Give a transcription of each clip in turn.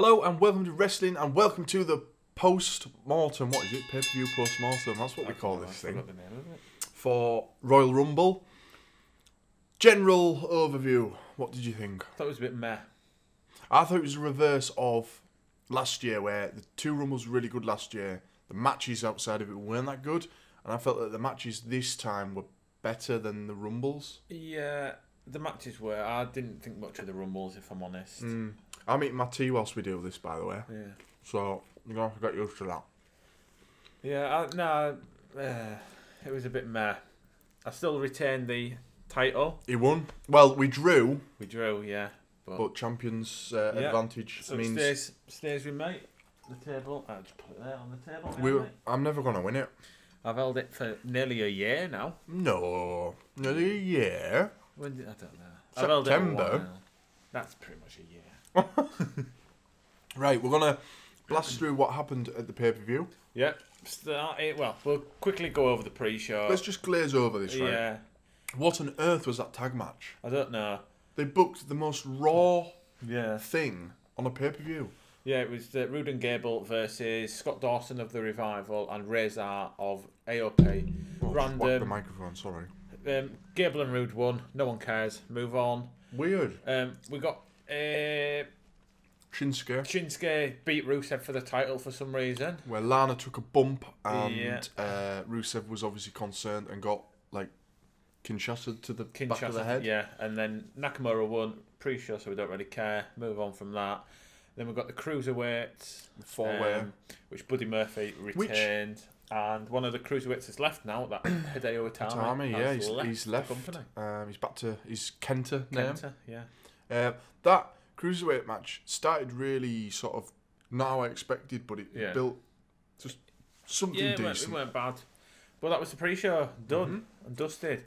Hello and welcome to wrestling and welcome to the post mortem. What is it? Pay per view post mortem. That's what we call this thing the name of it. for Royal Rumble. General overview. What did you think? That was a bit meh. I thought it was a reverse of last year, where the two Rumbles were really good last year. The matches outside of it weren't that good, and I felt that the matches this time were better than the Rumbles. Yeah, the matches were. I didn't think much of the rumbles, if I'm honest. Mm. I'm eating my tea whilst we do this, by the way, Yeah, so gonna have to get used to that. yeah. I, no, uh, it was a bit meh. I still retained the title. He won. Well, we drew, We drew, yeah. but champions uh, Yeah. advantage So means stays stays with me. The table. I just put it there on the table. we. Mate. I'm never gonna win it. I've held it for nearly a year now. No, nearly a year. When did, I don't know. I've held it September. That's pretty much a year. Right, we're gonna blast through what happened at the pay per view. Yep. Start it. Well, we'll quickly go over the pre-show. Let's just glaze over this, right? yeah. What on earth was that tag match? I don't know. They booked the most raw Yeah. thing on a pay per view. Yeah, it was uh, Roode Gable versus Scott Dawson of the Revival and Rezar of AOP. Oh, Random. the microphone. Sorry. Um, Gable and Roode won. No one cares. Move on. Weird. Um, we got uh, Shinsuke, Shinsuke beat Rusev for the title for some reason. where Lana took a bump and Yeah. uh, Rusev was obviously concerned and got like Kinshasa to the back of the head. yeah, and then Nakamura won Pretty sure, so we don't really care. Move on from that. Then we've got the cruiserweights, Four way. um, which Buddy Murphy retained, and one of the cruiserweights has left now. That Hideo Itami. Tommy, yeah, he's left he's left. Um, he's back to his Kenta name. Kenta, yeah. Uh, that cruiserweight match started really sort of not how I expected, but it Yeah. built just something Yeah, it weren't, it weren't bad. But that was the pre-show done Mm-hmm. and dusted.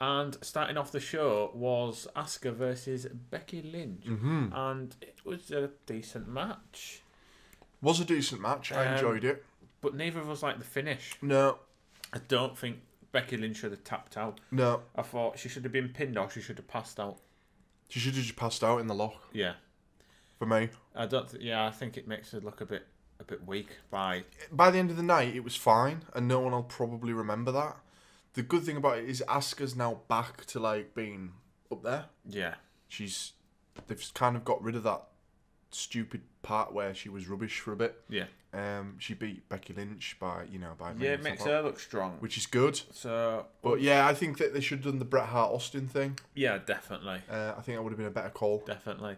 And starting off the show was Asuka versus Becky Lynch, hmm and it was a decent match. Was a decent match. I Um, enjoyed it. But neither of us liked the finish. No, I don't think Becky Lynch should have tapped out. no, I thought she should have been pinned or she should have passed out. she should have just passed out in the lock Yeah, for me. I don't. Th- yeah, I think it makes her look a bit a bit weak. By By the end of the night, it was fine, and no one will probably remember that. The good thing about it is Asuka's now back to like being up there. yeah, She's they've kind of got rid of that stupid part where she was rubbish for a bit. yeah, Um, she beat Becky Lynch by you know by yeah. It makes her look strong. which is good. So, But yeah, I think that they should have done the Bret Hart Austin thing. yeah, definitely. Uh, I think that would have been a better call. Definitely.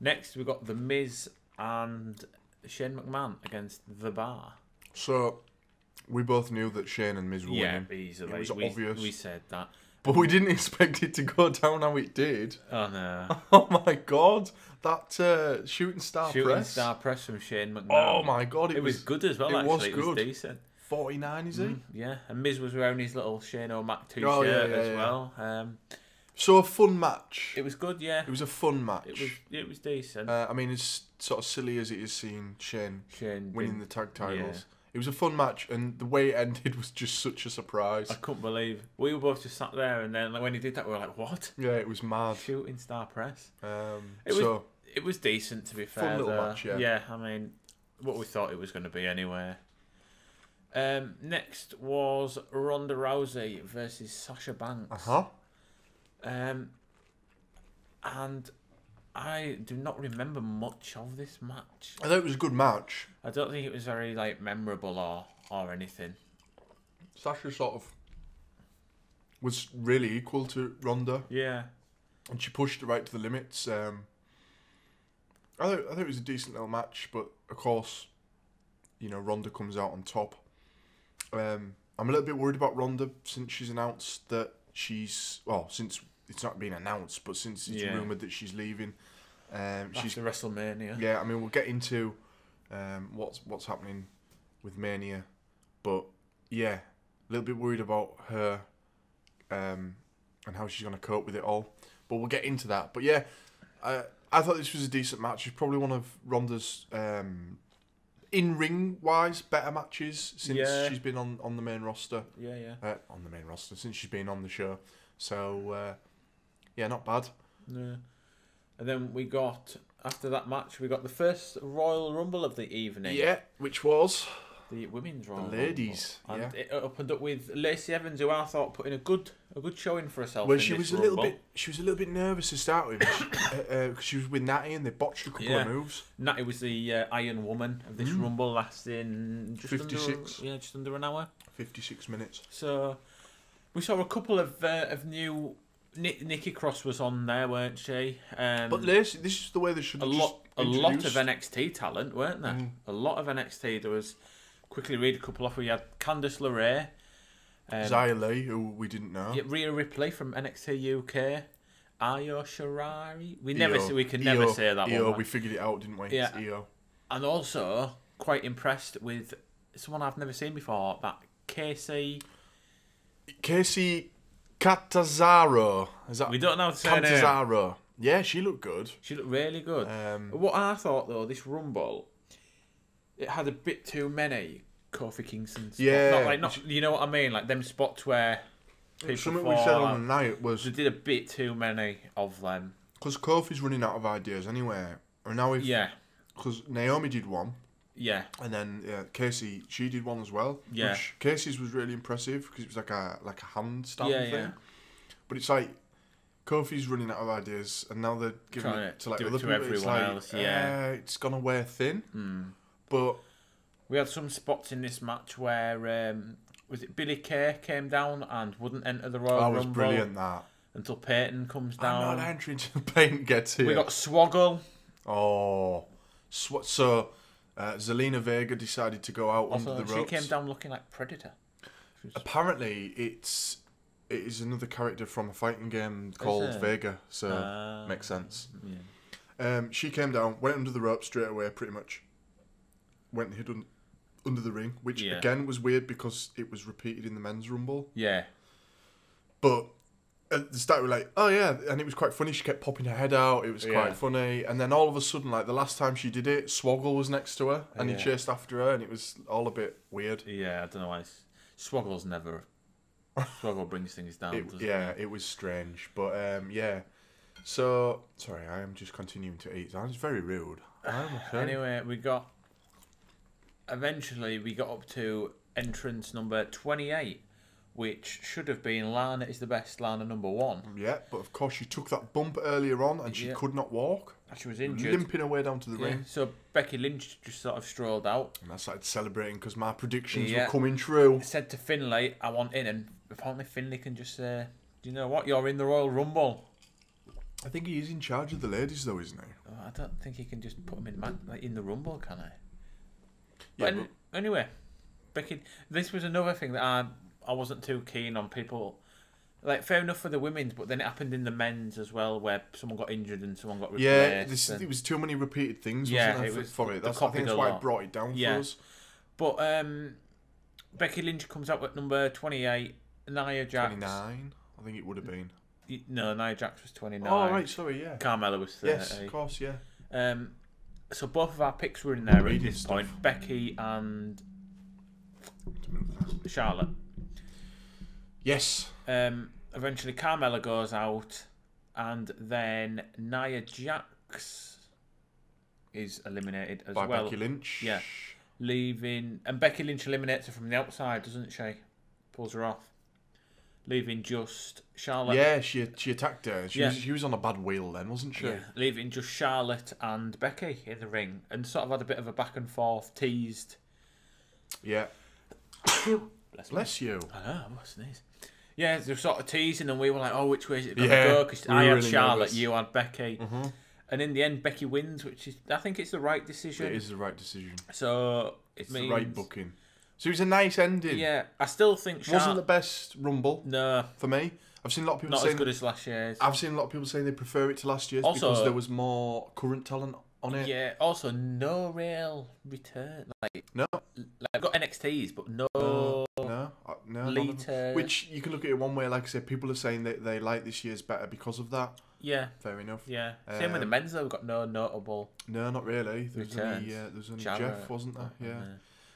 Next, we've got The Miz and Shane McMahon against The Bar. So we both knew that Shane and Miz were Yeah, winning, easily. It was we, obvious. We said that. But we didn't expect it to go down how it did. Oh no. Oh my god, that uh, shooting star Shooting press. star press from Shane McMahon. Oh my god, it, It, was, good as well, it actually. was it good. was decent. 49, is he? Mm, yeah, and Miz was wearing his little Shane O'Mac t shirt Oh, yeah, yeah, as yeah. well. Um, So a fun match. it was good, yeah. It was a fun match. It was it was decent. Uh, I mean, it's sort of silly as it is seeing Shane Shane winning did- the tag titles. It was a fun match, and the way it ended was just such a surprise. I couldn't believe we were both just sat there, and then like, when he did that, we were like, "What? Yeah, it was mad. Shooting star press?" Um, It was- so It was decent, to be fair. Fun little though. match, yeah. Yeah, I mean, what we thought it was going to be anyway. Um, next was Ronda Rousey versus Sasha Banks. uh huh. Um, and I do not remember much of this match. I thought it was a good match. I don't think it was very like memorable or or anything. Sasha sort of was really equal to Ronda, Yeah, and she pushed it right to the limits. Um, I thought I thought it was a decent little match, but of course, you know, Ronda comes out on top. Um, I'm a little bit worried about Ronda since she's announced that she's well, since it's not been announced, but since it's Yeah. rumored that she's leaving. Um, she's WrestleMania. yeah. I mean, we'll get into um, what's what's happening with Mania, but yeah, a little bit worried about her um, and how she's going to cope with it all. But we'll get into that. But yeah, I I thought this was a decent match. It's probably one of Ronda's um, in ring wise better matches since Yeah. she's been on, on the main roster. yeah, yeah. Uh, on the main roster since she's been on the show. So uh, yeah, not bad. Yeah. And then we got after that match, we got the first Royal Rumble of the evening. Yeah, which was The women's Royal ladies, Rumble. And yeah. it opened up with Lacey Evans, who I thought put in a good a good showing for herself. well, she was a little Rumble. bit she was a little bit nervous to start with. She, uh, uh, she was with Natty and they botched a couple Yeah. of moves. Natty was the uh, Iron Woman of this Mm. Rumble, lasting just 56. Under, yeah, just under an hour. Fifty six minutes. So we saw a couple of uh, of new. Ni- Nikki Cross was on there, weren't she? Um, But Lacey, this is the way they should a lot, a lot of NXT talent, weren't there? Mm. A lot of NXT. There was quickly read a couple off. We had Candice LeRae, um, who we didn't know. yeah, Rhea Ripley from NXT UK, Ayo Shirari. We never, say, we can never say that EO, one. we figured it out, didn't we? Yeah. It's EO. And also quite impressed with someone I've never seen before. That Kacy. Kacy Catanzaro. Is that We don't know how to say her name. Yeah, she looked good. She looked really good. Um, What I thought though, this Rumble, it had a bit too many Kofi Kingston spots. Yeah, not like not you know what I mean, like them spots where people something we said on the night was They did a bit too many of them. because Kofi's running out of ideas anyway, and now if Yeah, because Naomi did one, yeah, and then yeah, Kacy she did one as well. Yeah. Which Kacy's was really impressive because it was like a like a handstand Yeah, thing. yeah. But it's like Kofi's running out of ideas, and now they're giving Trying it to like do it to people. it's everyone like, else, yeah. uh, it's gonna wear thin. Hmm. But We had some spots in this match where um, was it Billie Kay came down and wouldn't enter the Royal Rumble. that was Rumble brilliant. That until Peyton comes I'm down. not entering the paint gets here. we got Swoggle. Oh, sw- so uh, Zelina Vega decided to go out Also, under the ropes. she came down looking like Predator. Apparently, it's it is another character from a fighting game called? Vega, so Ah, makes sense. Yeah. Um, she came down, went under the rope straight away, pretty much. Went and hid un- under the ring, which Yeah. again was weird because it was repeated in the men's rumble. Yeah. But the start, we were like, oh yeah, and it was quite funny. She kept popping her head out. It was Yeah. quite funny. And then all of a sudden, like the last time she did it, Swoggle was next to her, and Yeah. he chased after her, and it was all a bit weird. Yeah, I don't know why. Swoggle's never. Swoggle brings things down. It, yeah, it was strange, but um, yeah. So sorry, I am just continuing to eat. That's very rude. I'm he? okay. Anyway, we got. Eventually, we got up to entrance number 28, which should have been Lana is the best, Lana number one. Yeah, but of course she took that bump earlier on, and she Yeah. could not walk, She was injured. limping her way down to the Yeah, ring. So Becky Lynch just sort of strolled out. And I started celebrating because my predictions Yeah. were coming true. I Said to Finlay, I want in. And apparently, Finlay can just say, Do you know what? You're in the Royal Rumble. I think he is in charge of the ladies, though, isn't he? Oh, I don't think he can just put him in, man, like, in the Rumble, can I? Yeah, but, an- anyway, Becky, this was another thing that I I wasn't too keen on people. Like fair enough for the women's, but then it happened in the men's as well, where someone got injured and someone got replaced. Yeah, this, and- it was too many repeated things, Yeah, it for, was- for it. That's, I think that's why lot. it brought it down Yeah. for us. But um, Becky Lynch comes out at number twenty-eight. Nia Jax. 29, I think it would have been. No, Nia Jax was twenty-nine. Oh, right, sorry, yeah. Carmella was thirty. Yes, of course, yeah. Um, so both of our picks were in there at this stuff. point. Becky and Charlotte. Yes. Um, eventually, Carmella goes out, and then Nia Jax is eliminated as By well, Becky Lynch. yeah. leaving. And Becky Lynch eliminates her from the outside, doesn't she? Pulls her off, leaving just Charlotte. Yeah, she she attacked her. She Yeah. was she was on a bad wheel then, wasn't she? Yeah, leaving just Charlotte and Becky in the ring, and sort of had a bit of a back and forth, teased. Yeah. Bless. Bless you. I know, what's this? Yeah, they were sort of teasing, and we were like, "Oh, which way is it going to Yeah, go?" Because we I had really Charlotte, nervous. you had Becky, Mhm. and in the end, Becky wins, which is I think it's the right decision. It is the right decision. So it It's means the right booking. So it was a nice ending. Yeah, I still think Wasn't the best rumble No, for me. I've seen a lot of people not as saying good as last year's. I've seen a lot of people saying they prefer it to last year's Also- because there was more current talent on it. Yeah. Also, no real return. Like, No, like I've got NXTs, but no. no, no, uh, no. none of them. Later. Which you can look at it one way. Like I said, people are saying that they like this year's better because of that. Yeah. Fair enough. Yeah. Same with the Um, men's though. We've got no notable. No, not really. There was only, uh, there was only Jarrett. Jeff, wasn't there? Yeah. Uh,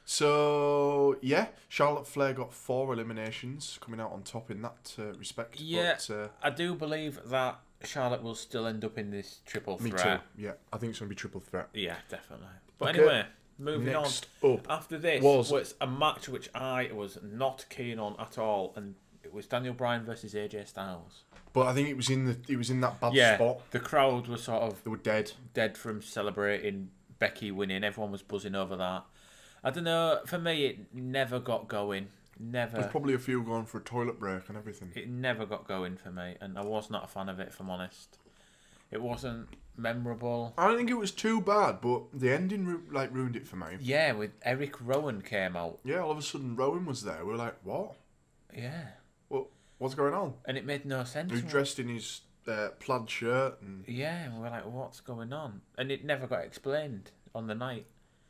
So yeah, Charlotte Flair got four eliminations, coming out on top in that uh, respect. Yeah. But, uh, I do believe that Charlotte will still end up in this triple threat. Me too. Yeah, I think it's gonna be triple threat. Yeah, definitely. But Okay. anyway, moving Next on. up, After this was- was... a match which I was not keen on at all, and it was Daniel Bryan versus AJ Styles. but I think it was in the it was in that bad yeah, spot. the crowd was sort of They were dead. dead from celebrating Becky winning. Everyone was buzzing over that. I don't know. For me, it never got going. Never. There's probably a few going for a toilet break and everything. It never got going for me, and I was not a fan of it. If I'm honest, it wasn't memorable. I don't think it was too bad, but the ending ru- like ruined it for me. Yeah, with Eric Rowan came out. Yeah, all of a sudden Rowan was there. We were like, what? Yeah, What? What's going on? and it made no sense. He was dressed in his uh, plaid shirt and Yeah, and we were like, what's going on? And it never got explained on the night.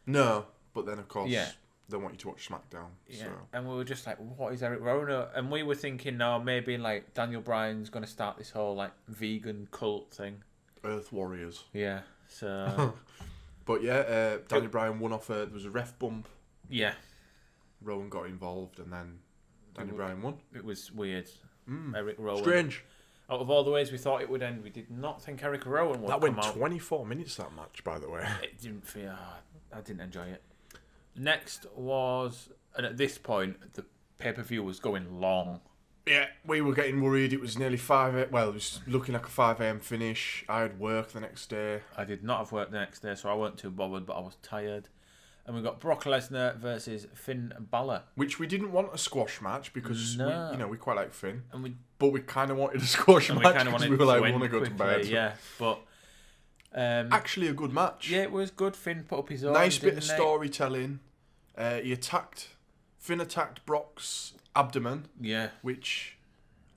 no. But then of course Yeah. they want you to watch SmackDown. Yeah, So and we were just like, what is Eric Rowan? And we were thinking, no, maybe like Daniel Bryan's going to start this whole like vegan cult thing. Earth Warriors. Yeah, so But yeah, uh, Daniel Bryan won off. A, there was a ref bump. yeah, Rowan got involved, and then Daniel It Bryan won. it was weird. Mm. Eric Rowan. Strange. Out of all the ways we thought it would end, we did not think Eric Rowan would That went out. 24 minutes. That match, by the way. It didn't feel. I didn't enjoy it. Next was, and at this point, the pay per view was going long. Yeah, we were getting worried. It was nearly five. A- well, it was looking like a five a.m. finish. I had work the next day. I did not have work the next day, so I weren't too bothered, but I was tired. And we got Brock Lesnar versus Finn Balor, Which we didn't want a squash match because No. we, you know, we quite like Finn, and we but we kind of wanted a squash and match of because we were like, we want to go to bed. Yeah, but um, Actually, a good match. yeah, it was good. Finn put up his own. nice bit of storytelling. Uh, he attacked, Finn attacked Brock's abdomen, Yeah, which,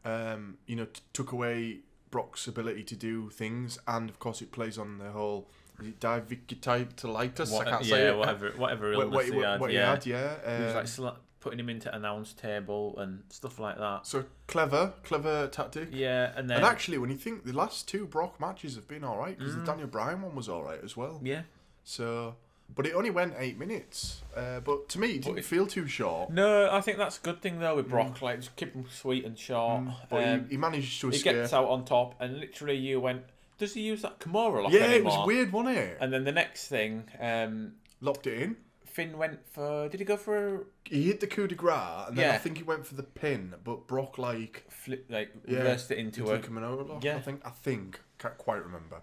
um, you know, t- took away Brock's ability to do things, and of course, it plays on the whole is it diverticulitis. what, I can't yeah, say it. whatever, whatever What, illness what, he had. what he yeah, had, yeah. he was Um, like putting him into announce table and stuff like that. so clever, clever tactic. Yeah, and then And actually, when you think the last two Brock matches have been all right, because Mm. the Daniel Bryan one was all right as well. yeah, So, but it only went eight minutes. Uh, but to me, it didn't it- feel too short. no, I think that's a good thing though with Brock. Like, just keep him sweet and short. Mm, but Um, he, he managed to he gets out on top, and literally you went, does he use that Kimura lock yeah, anymore? it was weird, wasn't it? And then the next thing, um, Locked it in. Finn went for. Did he go for a He hit the coup de grace, and then I think he went for the pin. But Brock like flip, like Yeah, reversed it into into a a Kimura lock. Yeah. I think. I think. Can't quite remember.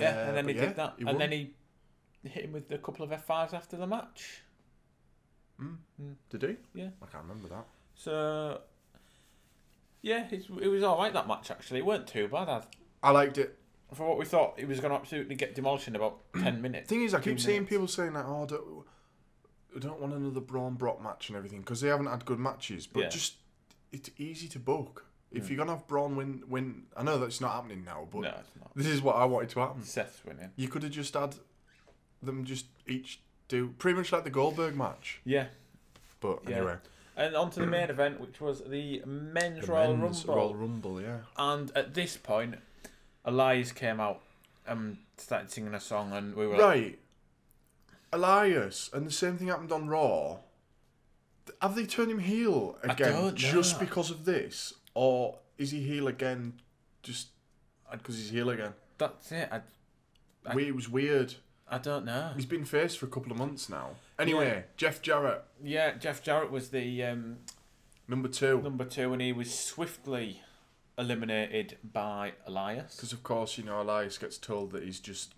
yeah, Uh, and then he but did that, he and won. then he hit him with a couple of F5s after the match. Hmm. Hmm. did he? Yeah. I can't remember that. So yeah, it's, it was all right that match actually. It weren't too bad. I, I liked it. for what we thought, it was going to absolutely get demolished in about ten minutes. Thing is, I keep seeing minutes. people saying that, oh, don't, I don't want another Braun Brock match and everything because they haven't had good matches. But Yeah. just it's easy to book. If hmm. you're gonna have Braun win, win. I know that's not happening now, but No, it's not. this is what I wanted to happen. Seth's winning. You could have just had them just each do pretty much like the Goldberg match. Yeah, But Yeah. anyway, and on to the main event, which was the men's the Royal men's Rumble. Royal Rumble, yeah. And at this point, Elias came out and started singing a song, and we were like, Right, Elias, and the same thing happened on Raw. Have they turned him heel again just because of this, or is he heel again just because he's heel again? "That's it." I, I- We- it was weird. I don't know. He's been faced for a couple of months now. Anyway, Jeff Jarrett, Yeah, Jeff Jarrett was the um, number two. number two, and he was swiftly eliminated by Elias. Because of course, you know, Elias gets told that he's just,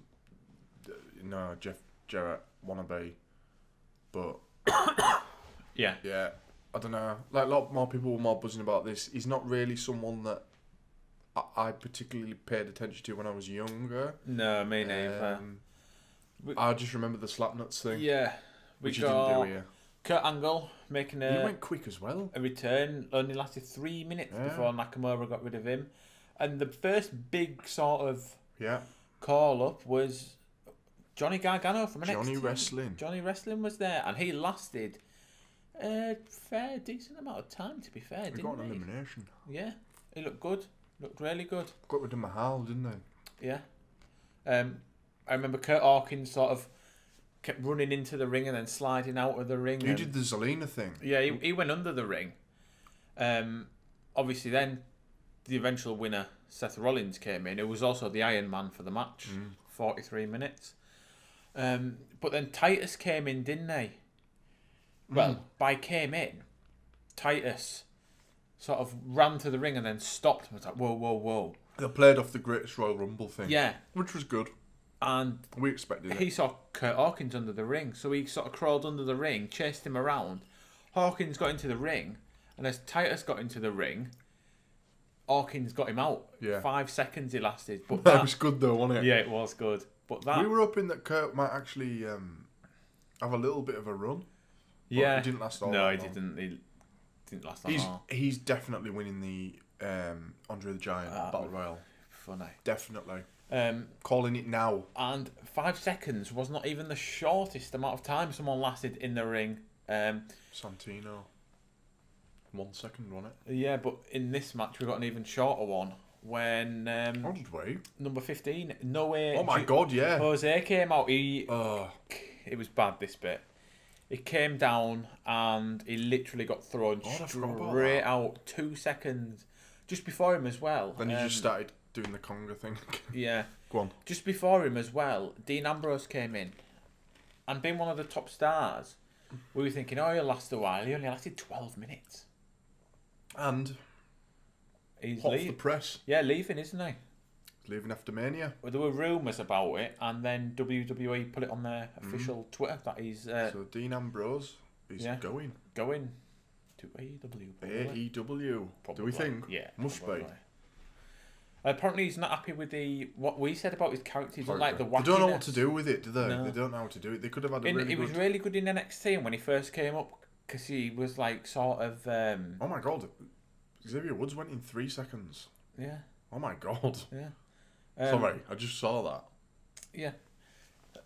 uh, you know, Jeff Jarrett wannabe. But Yeah, yeah, I don't know. Like a lot more people were more buzzing about this. He's not really someone that I, I particularly paid attention to when I was younger. no, me neither. Um, We- I just remember the slapnuts thing, yeah, we which he didn't do here. Kurt Angle making a. he went quick as well. a return. Only lasted three minutes Yeah. before Nakamura got rid of him, and the first big sort of Yeah, call up was Johnny Gargano from NXT. Johnny Wrestling. Johnny Wrestling was there, and he lasted a fair decent amount of time. To be fair, He didn't got an he? elimination. Yeah, he looked good. Looked really good. Got rid of Mahal, didn't they? Yeah. Um, I remember Kurt Hawkins sort of kept running into the ring and then sliding out of the ring. He and- did the Zelina thing. Yeah, he, he went under the ring. Um, obviously, then the eventual winner, Seth Rollins, came in, who was also the Iron Man for the match, Mm. 43 minutes. Um, but then Titus came in, didn't they? Well, Mm. by came in, Titus sort of ran to the ring and then stopped and was like, whoa, whoa, whoa. They played off the Greatest Royal Rumble thing. Yeah. Which was good. And We expected it. he saw Kurt Hawkins under the ring, so he sort of crawled under the ring, chased him around. Hawkins got into the ring, and as Titus got into the ring, Hawkins got him out. Yeah. Five seconds he lasted, but That that, was good though, wasn't it? yeah, it was good. But that, We were hoping that Kurt might actually um, have a little bit of a run. yeah, it didn't last all No, he didn't. He didn't last He's long. he's definitely winning the um, Andre the Giant Ah, Battle Royal. Funny. Definitely. Um, Calling it now. and five seconds was not even the shortest amount of time someone lasted in the ring. Um, Santino. One second, wasn't it? yeah, but in this match we got an even shorter one when um, How did we? number fifteen, no way. Oh my god, yeah. Jose came out. He Oh, it was bad this bit. He came down and he literally got thrown God, I forgot about straight out two seconds just before him as well. then he Um, just started doing the conga thing. Yeah, Go on. just before him as well. Dean Ambrose came in, and being one of the top stars, we were thinking, oh, he'll last a while. He only lasted twelve minutes. And He's hot off the press. Yeah, leaving, isn't he? Leaving after Mania. Well, there were rumours about it, and then WWE put it on their official Twitter that he's uh, So Dean Ambrose is yeah. going. going to AEW. probably. AEW. Do we think? Yeah. Must probably. be. Apparently, he's not happy with the what we said about his character. He doesn't like the They don't know what to do with it, do they? No. They don't know how to do it. They could have had a In, really he was really good in NXT and when he first came up because he was like sort of um, Oh my god. Xavier Woods went in three seconds. yeah Oh my god. yeah. Um, Sorry, I just saw that. Yeah.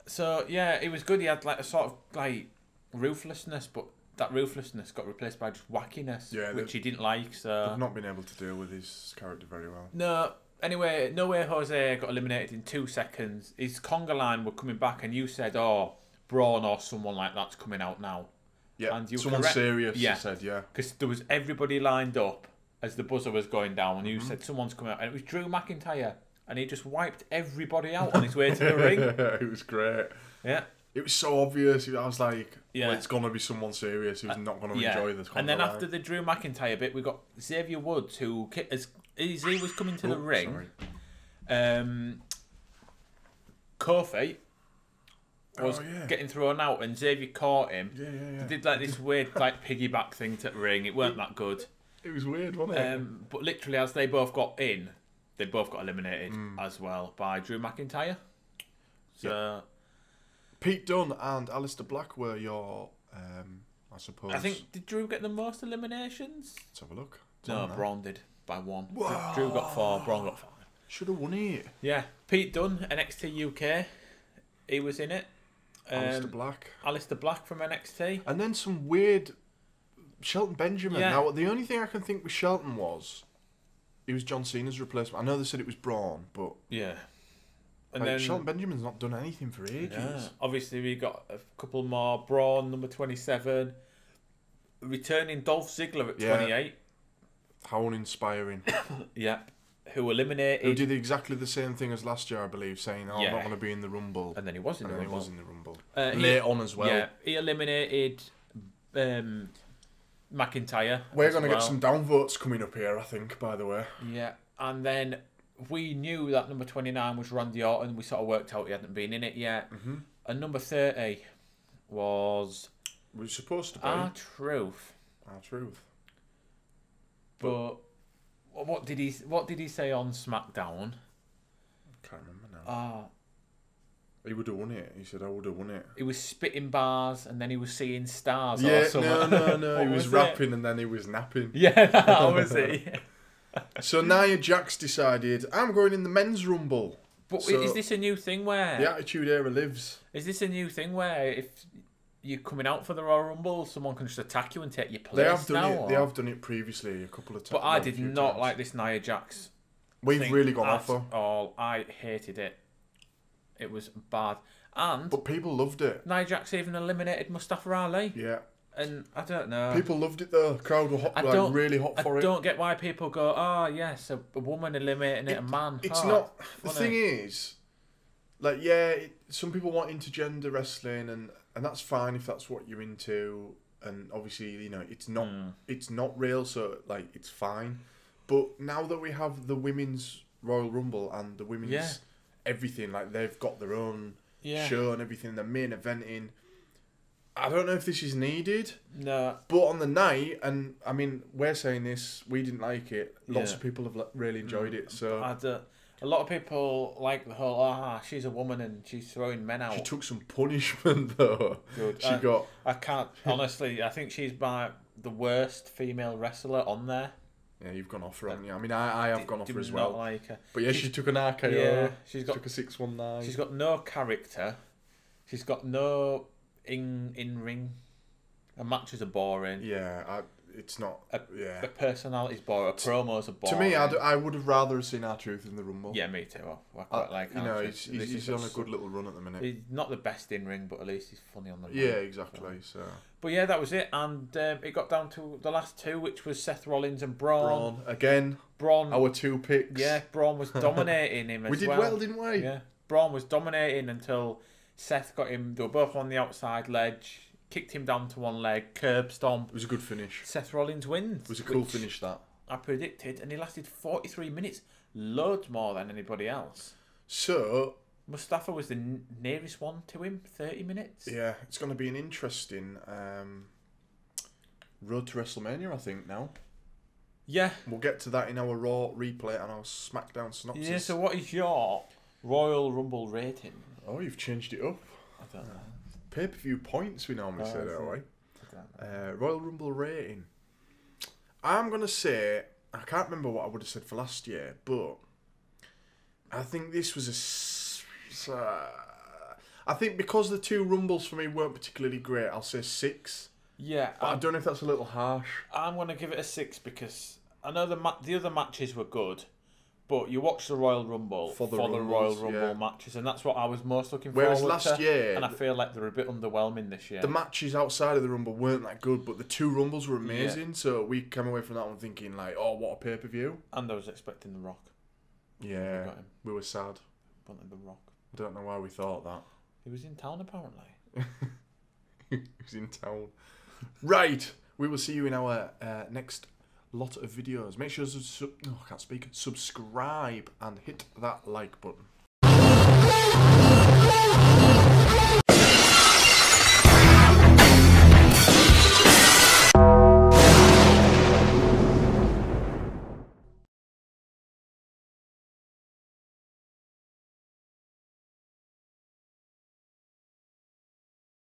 So yeah, it was good. He had like a sort of like ruthlessness, but that ruthlessness got replaced by just wackiness, Yeah, which he didn't like. So I've not been able to deal with his character very well. No. Anyway, no way Jose got eliminated in two seconds. His conga line were coming back, and you said, "Oh, Braun or someone like that's coming out now," Yeah, And you were someone correct. serious Yeah. said, yeah. because there was everybody lined up as the buzzer was going down, and you Mm-hmm. said someone's coming out, and it was Drew McIntyre, and he just wiped everybody out on his way to the ring. it was great. Yeah, It was so obvious. I was like, Yeah. Uh, well, it's going to be someone serious who's not going to yeah. enjoy this. and then after the Drew McIntyre bit, we got Xavier Woods, who ki- as as he was coming to the Oh, ring. sorry. Um, Kofi was Oh, yeah. getting thrown out, and Xavier caught him. Yeah, yeah, yeah. They did like this weird like piggyback thing to the ring. It weren't that good. It was weird, wasn't it? Um, but literally, as they both got in, they both got eliminated Hmm. as well by Drew McIntyre. So Pete Dunne and Aleister Black were your, um, I suppose. I think did Drew get the most eliminations? Let's have a look. It's No, on. Braun did by one. Drew- Whoa. Drew got four. Braun got five. Should have won it. Yeah, Pete Dunne, NXT UK. He was in it. Um, Aleister Black. Aleister Black from NXT. And then some weird Shelton Benjamin. Yeah. Now, the only thing I can think with Shelton was he was John Cena's replacement. I know they said it was Braun, but Yeah. And like, then Shelton Benjamin's not done anything for ages. Yeah. Obviously, we got a couple more. Braun, number 27. Returning Dolph Ziggler at Yeah. 28. How uninspiring. Yeah. Who eliminated. Who did exactly the same thing as last year, I believe, saying, "Oh, I'm Yeah. not going to be in the Rumble," and then he was in and the then he Rumble. was in the Rumble. Uh, he- Late on as well. Yeah. He eliminated um, McIntyre. We're as going to well. get some downvotes coming up here, I think. By the way, Yeah. And then we knew that number 29 was Randy Orton. We sort of worked out he hadn't been in it yet. mm-hmm. And number 30 was we're supposed to be R-Truth. our truth. But what- what did he what did he say on SmackDown? I can't remember now. Ah, he would have won it. He said, "I would have won it." he was spitting bars and then he was seeing stars. Yeah, no, no, no. He was, it? rapping and then he was napping. Yeah, that was it. So Nia Jax decided, I'm going in the men's rumble. But So- is this a new thing where The Attitude Era lives. is this a new thing where if you're coming out for the Royal Rumble, someone can just attack you and take your place They have done now? it. They or- have done it previously a couple of times. But I did not like this Nia Jax. We've really gone off her, all. I hated it. It was bad. And but people loved it. Nia Jax even eliminated Mustafa Ali. Yeah, and I don't know. People loved it though. Crowd were hot, I like don't- really hot I for it. don't get why people go, oh yes, a, a woman eliminating it, a man. It's Oh, not. The thing is, like, yeah, it, some people want intergender wrestling, and and that's fine if that's what you're into. And obviously, you know, it's not Mm. it's not real, so like it's fine. But now that we have the women's Royal Rumble and the women's Yeah. everything, like they've got their own Yeah. show and everything, the main eventing. I don't know if this is needed, No. but on the night, and I mean, we're saying this, we didn't like it. Lots Yeah. of people have really enjoyed it. So I don't- a lot of people like the whole, ah, she's a woman and she's throwing men out. She took some punishment though. Good. She Uh, got I can't honestly. I think she's by the worst female wrestler on there. yeah. You've gone off her, haven't you? I mean, I, I have Did- gone off her as not well. Like her. But yeah, she took an RKO. Yeah, she's got took a six one nine. she's got no character. She's got no in in ring. Her matches are boring. Yeah, I, it's not. A- yeah. The personality's boring. A promos are To me, I'd, I would have rather have seen R-Truth in the rumble. Yeah, me too. I, I I- quite like. you know, he's, he's, he's on a good little run at the minute. He's not the best in ring, but at least he's funny on the ring. Yeah, exactly. So But yeah, that was it, and um, it got down to the last two, which was Seth Rollins and Braun. Braun again, Braun, our two picks. yeah, Braun was dominating him as we did well. well, didn't we? Yeah, Braun was dominating until Seth got him. They were both on the outside ledge, kicked him down to one leg, curb stomp. It was a good finish. Seth Rollins wins. It was a cool finish that. I predicted, and he lasted 43 minutes, loads more than anybody else. So Mustafa was the n- nearest one to him, 30 minutes. yeah, it's going to be an interesting um, road to WrestleMania. I think now Yeah. we'll get to that in our Raw replay and our SmackDown synopsis. Yeah. So, what is your Royal Rumble rating? Oh, you've changed it up. I don't know. Pay per view points, we normally Oh, say that way. I. Uh, Royal Rumble rating. I'm gonna say I can't remember what I would have said for last year, but I think this was a. s- s- uh, I think because the two rumbles for me weren't particularly great, I'll say six. Yeah, But I I'm, don't know if that's a little harsh. I'm going to give it a six because I know the ma- the other matches were good, but you watch the Royal Rumble For the Royal Rumbles, Rumble yeah. matches, and that's what I was most looking for. Whereas forward last to. year, and I feel like they're a bit underwhelming this year. the matches outside of the rumble weren't that good, but the two rumbles were amazing. So we came away from that one thinking like, oh, what a pay per view. and I was expecting the Rock. Yeah, him. we were sad. Wanted the Rock. I don't know why we thought that. He was in town apparently. he was in town. Right. We will see you in our uh, next lot of videos. Make sure to sub- oh, I can't speak. Subscribe and hit that like button.